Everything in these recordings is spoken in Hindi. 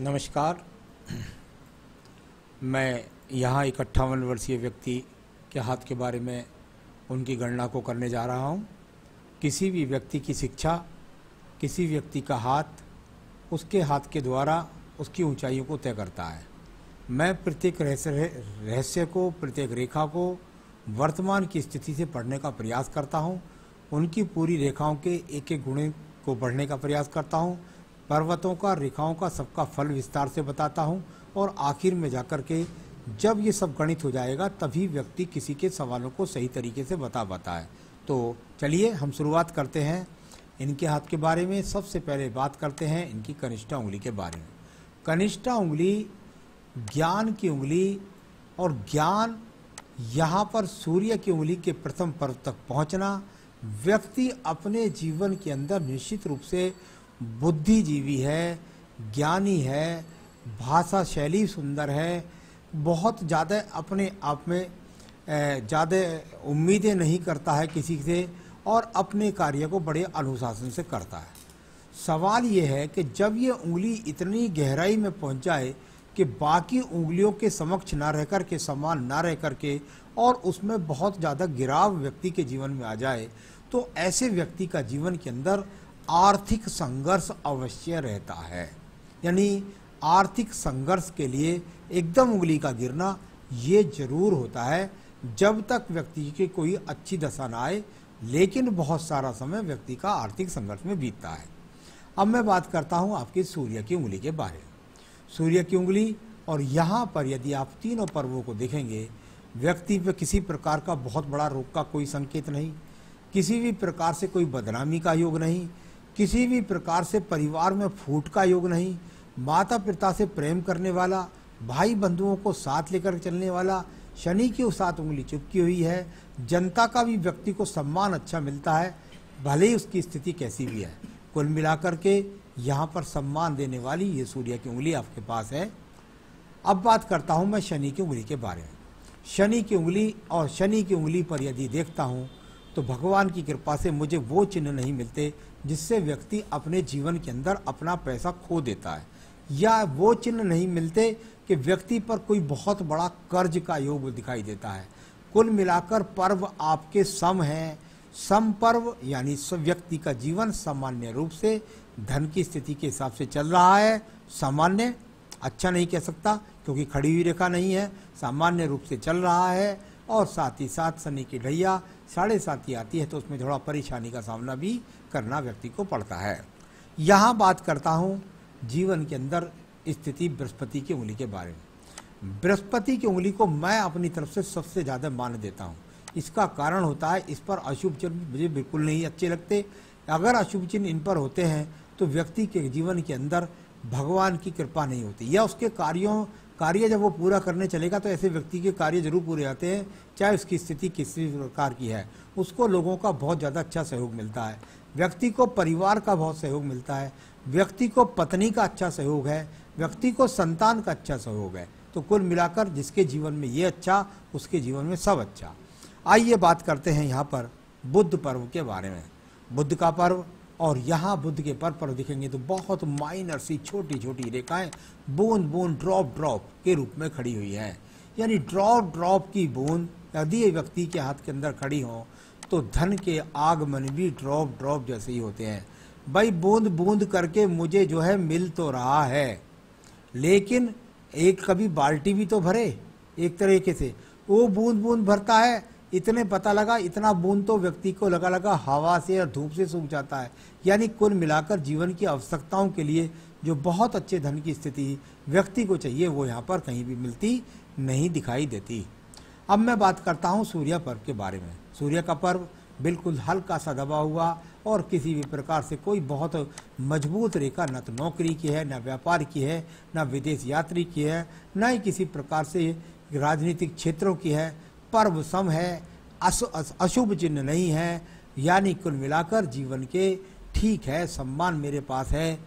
नमस्कार। मैं यहाँ एक अट्ठावन वर्षीय व्यक्ति के हाथ के बारे में उनकी गणना को करने जा रहा हूँ। किसी भी व्यक्ति की शिक्षा, किसी व्यक्ति का हाथ, उसके हाथ के द्वारा उसकी ऊंचाइयों को तय करता है। मैं प्रत्येक रहस्य रहस्य को, प्रत्येक रेखा को वर्तमान की स्थिति से पढ़ने का प्रयास करता हूँ। उनकी पूरी रेखाओं के एक एक गुणे को पढ़ने का प्रयास करता हूँ। पर्वतों का, रेखाओं का सबका फल विस्तार से बताता हूँ और आखिर में जाकर के जब ये सब गणित हो जाएगा, तभी व्यक्ति किसी के सवालों को सही तरीके से बता पाता है। तो चलिए, हम शुरुआत करते हैं इनके हाथ के बारे में। सबसे पहले बात करते हैं इनकी कनिष्ठा उंगली के बारे में। कनिष्ठा उंगली, ज्ञान की उंगली और ज्ञान यहाँ पर सूर्य की उंगली के प्रथम पर्व तक पहुँचना, व्यक्ति अपने जीवन के अंदर निश्चित रूप से बुद्धिजीवी है, ज्ञानी है, भाषा शैली सुंदर है, बहुत ज़्यादा अपने आप में ज़्यादा उम्मीदें नहीं करता है किसी से और अपने कार्य को बड़े अनुशासन से करता है। सवाल ये है कि जब ये उंगली इतनी गहराई में पहुँच जाए कि बाकी उंगलियों के समक्ष ना रह कर के समान ना रह कर के और उसमें बहुत ज़्यादा गिराव व्यक्ति के जीवन में आ जाए तो ऐसे व्यक्ति का जीवन के अंदर आर्थिक संघर्ष अवश्य रहता है। यानी आर्थिक संघर्ष के लिए एकदम उंगली का गिरना ये ज़रूर होता है, जब तक व्यक्ति की कोई अच्छी दशा ना आए, लेकिन बहुत सारा समय व्यक्ति का आर्थिक संघर्ष में बीतता है। अब मैं बात करता हूँ आपकी सूर्य की उंगली के बारे में। सूर्य की उंगली, और यहाँ पर यदि आप तीनों पर्वों को देखेंगे, व्यक्ति पर किसी प्रकार का बहुत बड़ा रोग का कोई संकेत नहीं, किसी भी प्रकार से कोई बदनामी का योग नहीं किसी भी प्रकार से परिवार में फूट का योग नहीं माता पिता से प्रेम करने वाला भाई बंधुओं को साथ लेकर चलने वाला, शनि की साथ उंगली चुपकी हुई है, जनता का भी व्यक्ति को सम्मान अच्छा मिलता है, भले ही उसकी स्थिति कैसी भी है। कुल मिलाकर के यहाँ पर सम्मान देने वाली ये सूर्य की उंगली आपके पास है। अब बात करता हूँ मैं शनि की उंगली के बारे में। शनि की उंगली और शनि की उंगली पर यदि देखता हूँ तो भगवान की कृपा से मुझे वो चिन्ह नहीं मिलते जिससे व्यक्ति अपने जीवन के अंदर अपना पैसा खो देता है। या वो चिन्ह नहीं मिलते कि व्यक्ति पर कोई बहुत बड़ा कर्ज का योग दिखाई देता है। कुल मिलाकर पर्व आपके सम हैं। सम पर्व यानी व्यक्ति का जीवन सामान्य रूप से धन की स्थिति के हिसाब से चल रहा है। सामान्य अच्छा नहीं कह सकता, क्योंकि खड़ी हुई रेखा नहीं है। सामान्य रूप से चल रहा है और साथ ही साथ शनि की ढैया साढ़े सात ही आती है तो उसमें थोड़ा परेशानी का सामना भी करना व्यक्ति को पड़ता है। यहाँ बात करता हूँ जीवन के अंदर स्थिति बृहस्पति की उंगली के बारे में। बृहस्पति की उंगली को मैं अपनी तरफ़ से सबसे ज़्यादा मान देता हूँ। इसका कारण होता है इस पर अशुभ चिन्ह मुझे बिल्कुल नहीं अच्छे लगते। अगर अशुभ चिन्ह इन पर होते हैं तो व्यक्ति के जीवन के अंदर भगवान की कृपा नहीं होती। या उसके कार्यों, कार्य जब वो पूरा करने चलेगा तो ऐसे व्यक्ति के कार्य ज़रूर पूरे आते हैं, चाहे उसकी स्थिति किसी प्रकार की है। उसको लोगों का बहुत ज़्यादा अच्छा सहयोग मिलता है। व्यक्ति को परिवार का बहुत सहयोग मिलता है, व्यक्ति को पत्नी का अच्छा सहयोग है, व्यक्ति को संतान का अच्छा सहयोग है। तो कुल मिलाकर जिसके जीवन में ये अच्छा उसके जीवन में सब अच्छा। आइए बात करते हैं यहाँ पर बुद्ध पर्व के बारे में। बुद्ध का पर्व और यहाँ बुद्ध के पर्व पर दिखेंगे तो बहुत माइनर सी छोटी छोटी रेखाएँ बूंद बूंद ड्रॉप ड्रॉप के रूप में खड़ी हुई है। यानी ड्रॉप ड्रॉप की बूंद यदि व्यक्ति के हाथ के अंदर खड़ी हो तो धन के आगमन भी ड्रॉप ड्रॉप जैसे ही होते हैं। भाई, बूंद बूंद करके मुझे जो है मिल तो रहा है, लेकिन एक कभी बाल्टी भी तो भरे एक तरीके से। वो बूंद बूंद भरता है, इतने पता लगा, इतना बूंद तो व्यक्ति को लगा लगा हवा से या धूप से सूख जाता है। यानी कुल मिलाकर जीवन की आवश्यकताओं के लिए जो बहुत अच्छे धन की स्थिति व्यक्ति को चाहिए, वो यहाँ पर कहीं भी मिलती नहीं दिखाई देती। अब मैं बात करता हूँ सूर्य पर्व के बारे में। सूर्य का पर्व बिल्कुल हल्का सा दबा हुआ और किसी भी प्रकार से कोई बहुत मज़बूत रेखा न तो नौकरी की है, न व्यापार की है, न विदेश यात्री की है, न ही किसी प्रकार से राजनीतिक क्षेत्रों की है। पर्व सम है अशुभ चिन्ह नहीं है, यानी कुल मिलाकर जीवन के ठीक है, सम्मान मेरे पास है।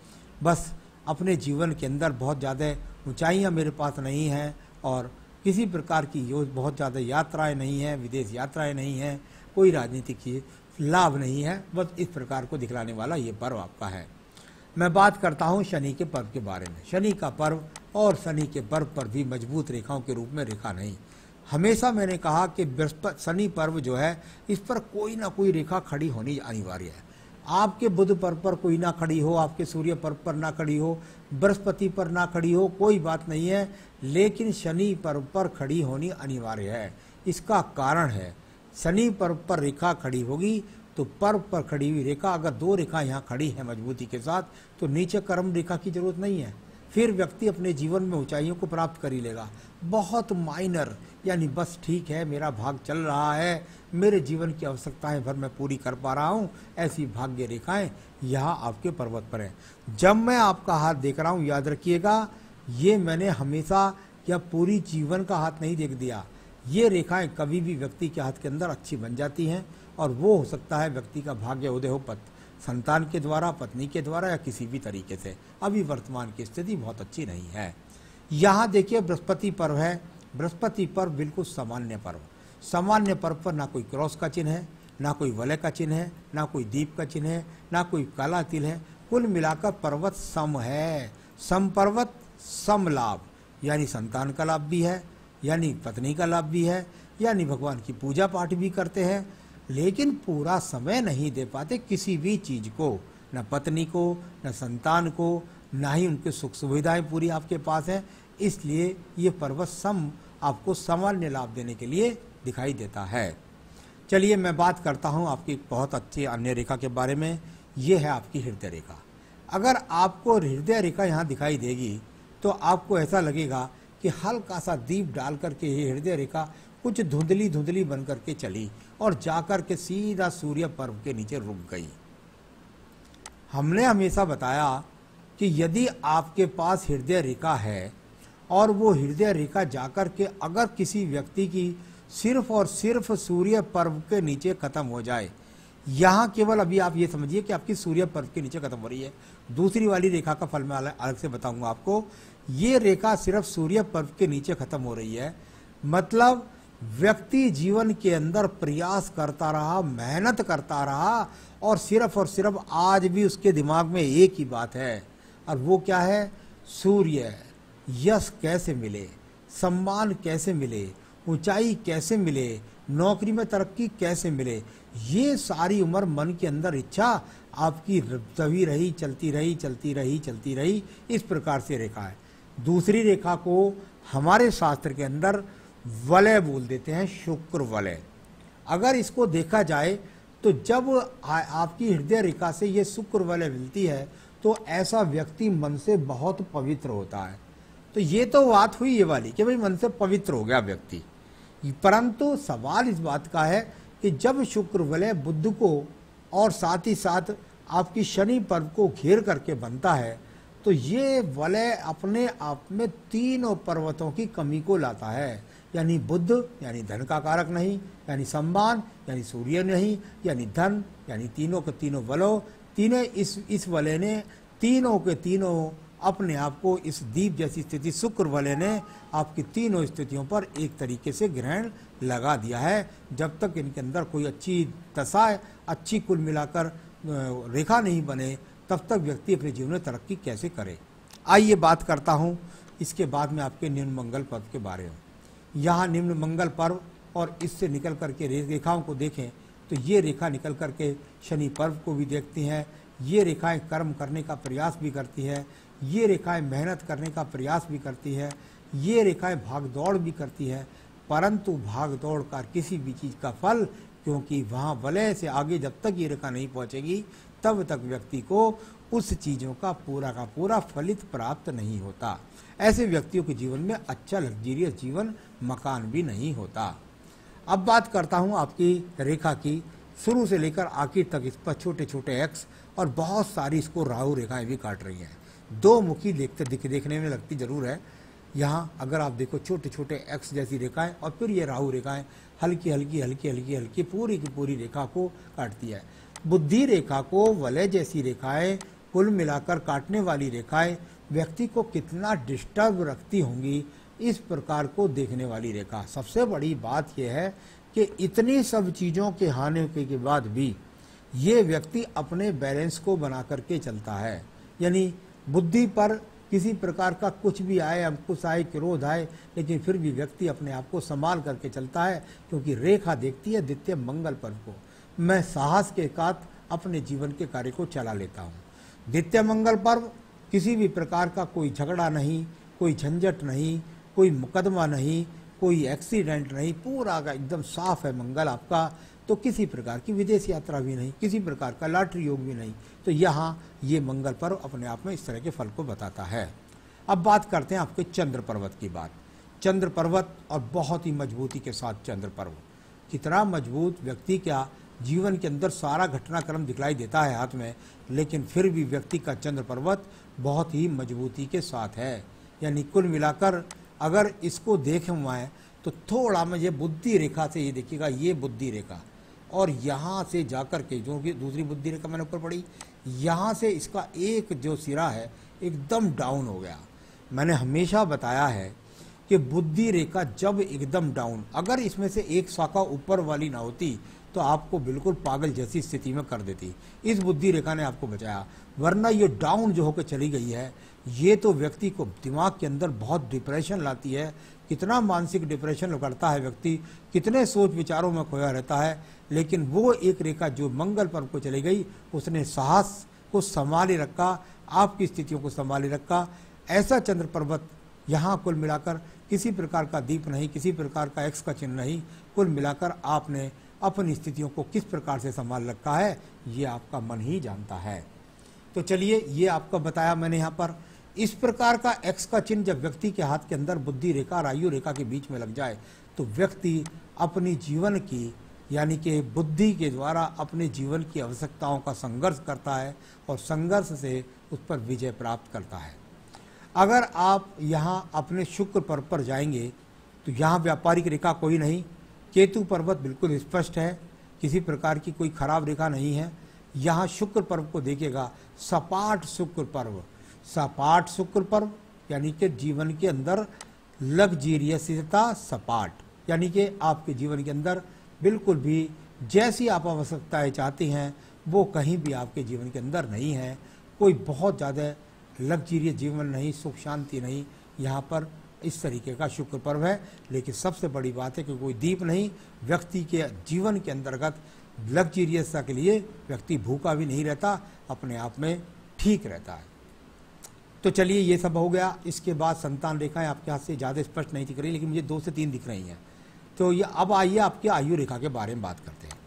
बस अपने जीवन के अंदर बहुत ज़्यादा ऊंचाइयाँ मेरे पास नहीं हैं और किसी प्रकार की योज बहुत ज़्यादा यात्राएँ नहीं है, विदेश यात्राएँ नहीं हैं, कोई राजनीतिक लाभ नहीं है, बस इस प्रकार को दिखलाने वाला ये पर्व आपका है। मैं बात करता हूँ शनि के पर्व के बारे में। शनि का पर्व और शनि के पर्व पर भी मज़बूत रेखाओं के रूप में रेखा नहीं। हमेशा मैंने कहा कि बृहस्पति शनि पर्व जो है, इस पर कोई ना कोई रेखा खड़ी होनी अनिवार्य है। आपके बुध पर्व पर कोई ना खड़ी हो, आपके सूर्य पर्व पर ना खड़ी हो बृहस्पति पर ना खड़ी हो, कोई बात नहीं है, लेकिन शनि पर्व पर खड़ी होनी अनिवार्य है। इसका कारण है, शनि पर्व पर रेखा खड़ी होगी तो पर्व पर खड़ी हुई रेखा, अगर दो रेखा यहाँ खड़ी है मजबूती के साथ तो नीचे कर्म रेखा की ज़रूरत नहीं है। फिर व्यक्ति अपने जीवन में ऊंचाइयों को प्राप्त कर ही लेगा। बहुत माइनर यानी बस ठीक है, मेरा भाग चल रहा है, मेरे जीवन की आवश्यकताएँ भर मैं पूरी कर पा रहा हूँ, ऐसी भाग्य रेखाएँ यहाँ आपके पर्वत पर हैं। जब मैं आपका हाथ देख रहा हूँ, याद रखिएगा, ये मैंने हमेशा या पूरी जीवन का हाथ नहीं देख दिया। ये रेखाएँ कभी भी व्यक्ति के हाथ के अंदर अच्छी बन जाती हैं और वो हो सकता है व्यक्ति का भाग्य उदय हो पत संतान के द्वारा, पत्नी के द्वारा या किसी भी तरीके से। अभी वर्तमान की स्थिति बहुत अच्छी नहीं है। यहाँ देखिए, बृहस्पति पर्व है। बृहस्पति पर्व बिल्कुल सामान्य पर्व। सामान्य पर्व पर ना कोई क्रॉस का चिन्ह है, ना कोई वलय का चिन्ह है, ना कोई दीप का चिन्ह है, ना कोई काला तिल है। कुल मिलाकर पर्वत सम है। सम पर्वत सम लाभ यानी संतान का लाभ भी है, यानी पत्नी का लाभ भी है, यानी भगवान की पूजा पाठ भी करते हैं। लेकिन पूरा समय नहीं दे पाते किसी भी चीज़ को, न पत्नी को, न संतान को, न ही उनके सुख सुविधाएँ पूरी आपके पास है। इसलिए ये पर्वत सम आपको सामान्य लाभ देने के लिए दिखाई देता है। चलिए मैं बात करता हूँ आपकी बहुत अच्छी अन्य रेखा के बारे में। ये है आपकी हृदय रेखा। अगर आपको हृदय रेखा यहाँ दिखाई देगी तो आपको ऐसा लगेगा कि हल्का सा दीप डाल करके ये हृदय रेखा कुछ धुंधली धुंधली बन करके चली और जाकर के सीधा सूर्य पर्व के नीचे रुक गई। हमने हमेशा बताया कि यदि आपके पास हृदय रेखा है और वो हृदय रेखा जाकर के अगर किसी व्यक्ति की सिर्फ़ और सिर्फ़ सूर्य पर्व के नीचे खत्म हो जाए, यहाँ केवल अभी आप ये समझिए कि आपकी सूर्य पर्व के नीचे खत्म हो रही है। दूसरी वाली रेखा का फल मैं अलग से बताऊँगा आपको। ये रेखा सिर्फ़ सूर्य पर्व के नीचे खत्म हो रही है। मतलब व्यक्ति जीवन के अंदर प्रयास करता रहा, मेहनत करता रहा, और सिर्फ़ और सिर्फ़ आज भी उसके दिमाग में एक ही बात है। और वो क्या है? सूर्य। यश कैसे मिले? सम्मान कैसे मिले? ऊंचाई कैसे मिले? नौकरी में तरक्की कैसे मिले? ये सारी उम्र मन के अंदर इच्छा आपकी तभी रही, चलती रही चलती रही चलती रही। इस प्रकार से रेखा है। दूसरी रेखा को हमारे शास्त्र के अंदर वलय बोल देते हैं, शुक्र वलय। अगर इसको देखा जाए तो जब आपकी हृदय रेखा से ये शुक्र वलय मिलती है तो ऐसा व्यक्ति मन से बहुत पवित्र होता है। तो ये तो बात हुई ये वाली, कि भाई मन से पवित्र हो गया व्यक्ति। परंतु सवाल इस बात का है कि जब शुक्र वलय बुद्ध को और साथ ही साथ आपकी शनि पर्व को घेर करके बनता है तो ये वलय अपने आप में तीनों पर्वतों की कमी को लाता है। यानी बुद्ध, यानी धन का कारक नहीं, यानी सम्मान, यानी सूर्य नहीं, यानी धन, यानी तीनों के तीनों वलो तीनों इस इस वलय ने, तीनों के तीनों अपने आप को इस दीप जैसी स्थिति, शुक्र वाले ने आपकी तीनों स्थितियों पर एक तरीके से ग्रहण लगा दिया है। जब तक इनके अंदर कोई अच्छी दशा, अच्छी कुल मिलाकर रेखा नहीं बने, तब तक व्यक्ति अपने जीवन में तरक्की कैसे करे? आइए बात करता हूँ। इसके बाद में आपके निम्न मंगल पर्व के बारे में। यहाँ निम्न मंगल पर्व और इससे निकल करके रेखाओं को देखें तो ये रेखा निकल करके शनि पर्व को भी देखती हैं। ये रेखाएँ कर्म करने का प्रयास भी करती है। ये रेखाएँ मेहनत करने का प्रयास भी करती है। ये रेखाएँ भाग दौड़ भी करती है। परंतु भाग दौड़ कर किसी भी चीज़ का फल, क्योंकि वहाँ वलय से आगे जब तक ये रेखा नहीं पहुँचेगी, तब तक व्यक्ति को उस चीज़ों का पूरा का पूरा फलित प्राप्त नहीं होता। ऐसे व्यक्तियों के जीवन में अच्छा लग्जीरियस जीवन मकान भी नहीं होता। अब बात करता हूँ आपकी रेखा की। शुरू से लेकर आखिर तक इस पर छोटे छोटे एक्स और बहुत सारी इसको राहु रेखाएँ भी काट रही हैं। दो मुखी देखते दिख, देखने में लगती ज़रूर है। यहाँ अगर आप देखो छोटे छोटे एक्स जैसी रेखाएँ और फिर ये राहु रेखाएँ हल्की हल्की हल्की हल्की हल्की पूरी की पूरी रेखा को काटती है। बुद्धि रेखा को वलय जैसी रेखाएँ कुल मिलाकर काटने वाली रेखाएँ व्यक्ति को कितना डिस्टर्ब रखती होंगी, इस प्रकार को देखने वाली रेखा। सबसे बड़ी बात यह है कि इतनी सब चीज़ों के हानि के बाद भी ये व्यक्ति अपने बैलेंस को बना करके चलता है। यानी बुद्धि पर किसी प्रकार का कुछ भी आए अंकुश आए, क्रोध आए, लेकिन फिर भी व्यक्ति अपने आप को संभाल करके चलता है, क्योंकि रेखा देखती है द्वितीय मंगल पर्व को। मैं साहस के साथ अपने जीवन के कार्य को चला लेता हूँ। द्वितीय मंगल पर्व, किसी भी प्रकार का कोई झगड़ा नहीं, कोई झंझट नहीं, कोई मुकदमा नहीं, कोई एक्सीडेंट नहीं, पूरा का एकदम साफ़ है मंगल आपका। तो किसी प्रकार की विदेश यात्रा भी नहीं, किसी प्रकार का लॉटरी योग भी नहीं। तो यहाँ ये मंगल पर्व अपने आप में इस तरह के फल को बताता है। अब बात करते हैं आपके चंद्र पर्वत की बात। चंद्र पर्वत और बहुत ही मजबूती के साथ चंद्र पर्व। कितना मज़बूत व्यक्ति क्या जीवन के अंदर सारा घटनाक्रम दिखलाई देता है हाथ में, लेकिन फिर भी व्यक्ति का चंद्र पर्वत बहुत ही मजबूती के साथ है। यानी कुल मिलाकर अगर इसको देखें मैं तो थोड़ा मुझे बुद्धि रेखा से ये देखिएगा, ये बुद्धि रेखा। और यहाँ से जाकर के जो कि दूसरी बुद्धि रेखा मैंने ऊपर पढ़ी, यहाँ से इसका एक जो सिरा है, एकदम डाउन हो गया। मैंने हमेशा बताया है कि बुद्धि रेखा जब एकदम डाउन अगर इसमें से एक शाखा ऊपर वाली ना होती तो आपको बिल्कुल पागल जैसी स्थिति में कर देती। इस बुद्धि रेखा ने आपको बचाया। वरना ये डाउन जो होकर चली गई है, ये तो व्यक्ति को दिमाग के अंदर बहुत डिप्रेशन लाती है। कितना मानसिक डिप्रेशन करता है व्यक्ति, कितने सोच विचारों में खोया रहता है, लेकिन वो एक रेखा जो मंगल पर्व को चली गई, उसने साहस को संभाले रखा, आपकी स्थितियों को संभाले रखा। ऐसा चंद्र पर्वत यहाँ कुल मिलाकर किसी प्रकार का दीप नहीं, किसी प्रकार का एक्स का चिन्ह नहीं, कुल मिलाकर आपने अपनी स्थितियों को किस प्रकार से संभाल रखा है, ये आपका मन ही जानता है। तो चलिए, ये आपको बताया मैंने यहाँ पर, इस प्रकार का एक्स का चिन्ह जब व्यक्ति के हाथ के अंदर बुद्धि रेखा और आयु रेखा के बीच में लग जाए तो व्यक्ति अपनी जीवन की, यानी कि बुद्धि के द्वारा अपने जीवन की आवश्यकताओं का संघर्ष करता है और संघर्ष से उस पर विजय प्राप्त करता है। अगर आप यहाँ अपने शुक्र पर्व पर जाएँगे तो यहाँ व्यापारिक रेखा कोई नहीं केतु पर्वत बिल्कुल स्पष्ट है, किसी प्रकार की कोई खराब रेखा नहीं है। यहाँ शुक्र पर्व को देखेगा सपाट शुक्र पर्व। सपाट शुक्र पर्व, यानी कि जीवन के अंदर लग्जीरियसता सपाट, यानी कि आपके जीवन के अंदर बिल्कुल भी जैसी आप आवश्यकताएँ चाहती हैं, वो कहीं भी आपके जीवन के अंदर नहीं है। कोई बहुत ज़्यादा लग्जीरियस जीवन नहीं, सुख शांति नहीं। यहाँ पर इस तरीके का शुक्र पर्व है। लेकिन सबसे बड़ी बात है कि कोई दीप नहीं, व्यक्ति के जीवन के अंतर्गत लग्जीरियसता के लिए व्यक्ति भूखा भी नहीं रहता, अपने आप में ठीक रहता है। तो चलिए ये सब हो गया। इसके बाद संतान रेखाएँ आपके हाथ से ज़्यादा स्पष्ट नहीं दिख रही, लेकिन मुझे दो से तीन दिख रही हैं। तो ये अब आइए आपकी आयु रेखा के बारे में बात करते हैं।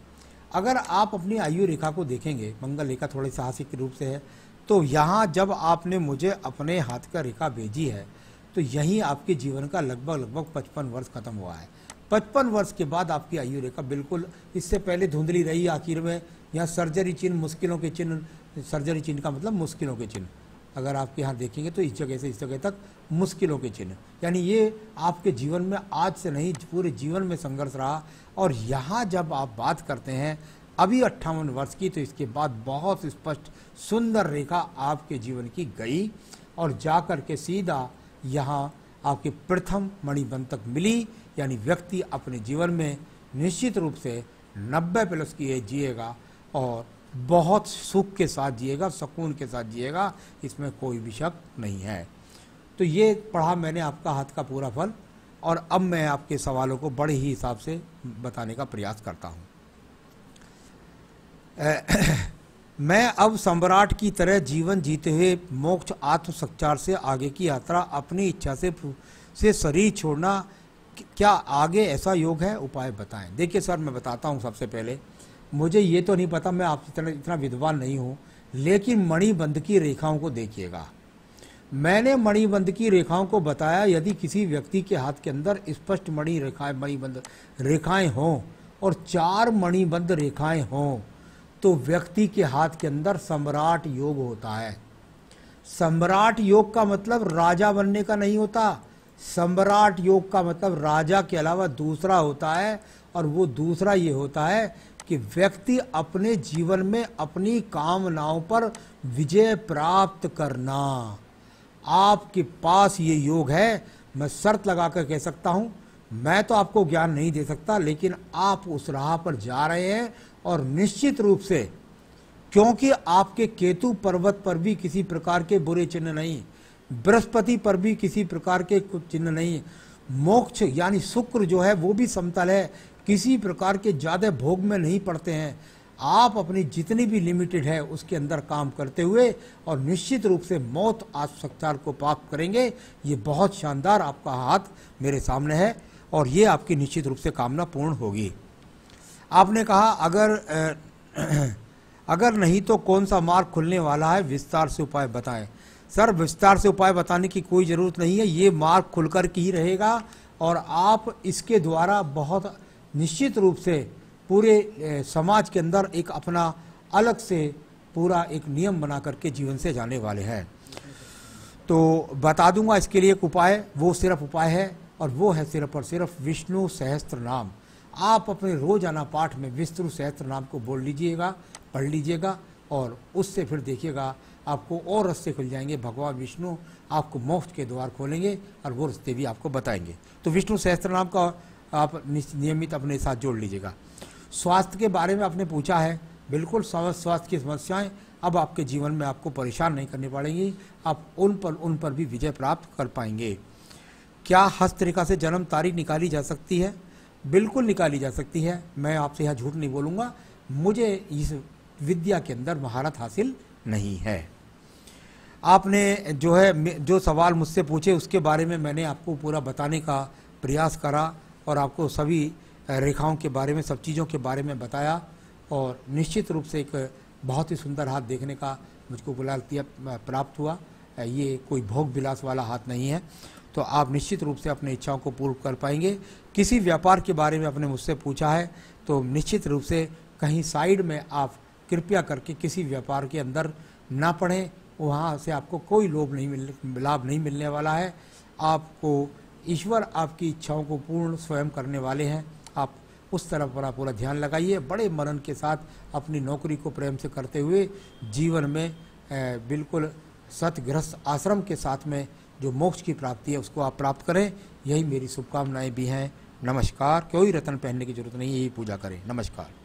अगर आप अपनी आयु रेखा को देखेंगे, मंगल रेखा थोड़ी साहसिक रूप से है तो यहाँ जब आपने मुझे अपने हाथ का रेखा भेजी है तो यहीं आपके जीवन का लगभग लगभग पचपन वर्ष खत्म हुआ है। पचपन वर्ष के बाद आपकी आयु रेखा बिल्कुल इससे पहले धुंधली रही आखिर में। यहाँ सर्जरी चिन्ह मुश्किलों के चिन्ह, सर्जरी चिन्ह का मतलब मुश्किलों के चिन्ह। अगर आपके यहाँ देखेंगे तो इस जगह से इस जगह तक मुश्किलों के चिन्ह। यानी ये आपके जीवन में आज से नहीं, पूरे जीवन में संघर्ष रहा। और यहाँ जब आप बात करते हैं, अभी अट्ठावन वर्ष की तो इसके बाद बहुत स्पष्ट सुंदर रेखा आपके जीवन की गई। और जाकर के सीधा यहाँ आपके प्रथम मणिबंध तक मिली, यानी व्यक्ति अपने जीवन में निश्चित रूप से 90 प्लस की एज जिएगा और बहुत सुख के साथ जिएगा, सुकून के साथ जिएगा, इसमें कोई भी शक नहीं है। तो ये पढ़ा मैंने आपका हाथ का पूरा फल और अब मैं आपके सवालों को बड़े ही हिसाब से बताने का प्रयास करता हूँ। मैं अब सम्राट की तरह जीवन जीते हुए मोक्ष आत्म सच्चार से आगे की यात्रा अपनी इच्छा से से शरीर छोड़ना क्या आगे ऐसा योग है? उपाय बताएँ। देखिए सर, मैं बताता हूँ सबसे पहले। मुझे ये तो नहीं पता, मैं आप इतना इतना विद्वान नहीं हूँ, लेकिन मणिबंध की रेखाओं को देखिएगा। मैंने मणिबंध की रेखाओं को बताया, यदि किसी व्यक्ति के हाथ के अंदर स्पष्ट मणि रेखाएँ मणिबंध रेखाएँ हों और चार मणिबंध रेखाएँ हों तो व्यक्ति के हाथ के अंदर सम्राट योग होता है। सम्राट योग का मतलब राजा बनने का नहीं होता। सम्राट योग का मतलब राजा के अलावा दूसरा होता है और वो दूसरा ये होता है कि व्यक्ति अपने जीवन में अपनी कामनाओं पर विजय प्राप्त करना। आपके पास ये योग है, मैं शर्त लगाकर कह सकता हूँ, मैं तो आपको ज्ञान नहीं दे सकता, लेकिन आप उस राह पर जा रहे हैं और निश्चित रूप से, क्योंकि आपके केतु पर्वत पर भी किसी प्रकार के बुरे चिन्ह नहीं, बृहस्पति पर भी किसी प्रकार के कुछ चिन्ह नहीं, मोक्ष यानी शुक्र जो है वो भी समतल है, किसी प्रकार के ज़्यादा भोग में नहीं पड़ते हैं। आप अपनी जितनी भी लिमिटेड है, उसके अंदर काम करते हुए और निश्चित रूप से मौत आत्मसाक्षात को प्राप्त करेंगे, ये बहुत शानदार आपका हाथ मेरे सामने है और ये आपकी निश्चित रूप से कामना पूर्ण होगी। आपने कहा, अगर अगर नहीं तो कौन सा मार्ग खुलने वाला है? विस्तार से उपाय बताएँ। सर, विस्तार से उपाय बताने की कोई ज़रूरत नहीं है, ये मार्ग खुलकर के ही रहेगा और आप इसके द्वारा बहुत निश्चित रूप से पूरे समाज के अंदर एक अपना अलग से पूरा एक नियम बना करके जीवन से जाने वाले हैं। तो बता दूँगा इसके लिए एक उपाय, वो सिर्फ़ उपाय है और वो है सिर्फ़ और सिर्फ़ विष्णु सहस्त्र नाम आप अपने रोज़ाना पाठ में विष्णु सहस्त्र नाम को बोल लीजिएगा, पढ़ लीजिएगा और उससे फिर देखिएगा आपको और रस्ते खुल जाएँगे। भगवान, विष्णु आपको मोक्ष के द्वार खोलेंगे और वो रस्ते भी आपको बताएँगे। तो विष्णु सहस्त्र नाम का आप नियमित अपने साथ जोड़ लीजिएगा। स्वास्थ्य के बारे में आपने पूछा है, बिल्कुल स्वास्थ्य की समस्याएँ अब आपके जीवन में आपको परेशान नहीं करनी पड़ेंगी, आप उन पर उन पर भी विजय प्राप्त कर पाएँगे। क्या हस्तरेखा से जन्म तारीख निकाली जा सकती है? बिल्कुल निकाली जा सकती है। मैं आपसे यहाँ झूठ नहीं बोलूँगा। मुझे इस विद्या के अंदर महारत हासिल नहीं है। आपने जो है, जो सवाल मुझसे पूछे उसके बारे में मैंने आपको पूरा बताने का प्रयास करा और आपको सभी रेखाओं के बारे में, सब चीज़ों के बारे में बताया और निश्चित रूप से एक बहुत ही सुंदर हाथ देखने का मुझको बुलातिया प्राप्त हुआ। ये कोई भोग विलास वाला हाथ नहीं है। तो आप निश्चित रूप से अपनी इच्छाओं को पूर्ण कर पाएँगे। किसी व्यापार के बारे में आपने मुझसे पूछा है तो निश्चित रूप से कहीं साइड में आप कृपया करके किसी व्यापार के अंदर ना पढ़ें वहाँ से आपको कोई लोभ नहीं मिल, लाभ नहीं मिलने वाला है। आपको ईश्वर आपकी इच्छाओं को पूर्ण स्वयं करने वाले हैं। आप उस तरफ़ पूरा पूरा ध्यान लगाइए। बड़े मनन के साथ अपनी नौकरी को प्रेम से करते हुए जीवन में बिल्कुल सतग्रस्त आश्रम के साथ में जो मोक्ष की प्राप्ति है, उसको आप प्राप्त करें। यही मेरी शुभकामनाएँ भी हैं। नमस्कार। कोई रतन पहनने की ज़रूरत नहीं यही पूजा करें। नमस्कार।